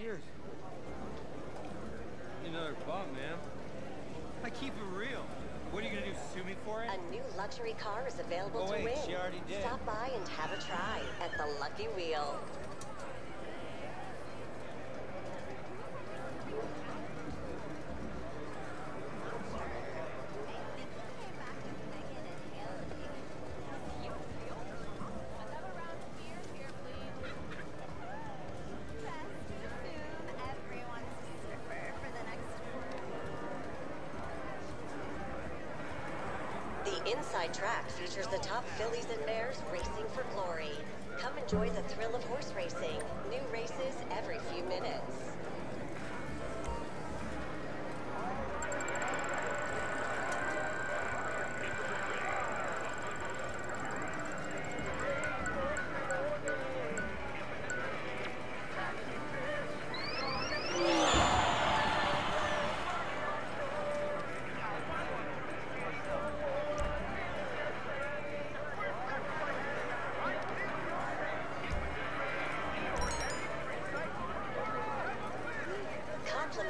Cheers. Another bum, man. I keep it real. What are you gonna do, sue me for it? A new luxury car is available Oh, wait, to win. she already did. Stop by and have a try at the Lucky Wheel. Inside track features the top fillies and mares racing for glory. Come enjoy the thrill of horse racing.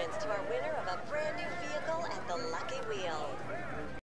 To our winner of a brand new vehicle at the Lucky Wheel.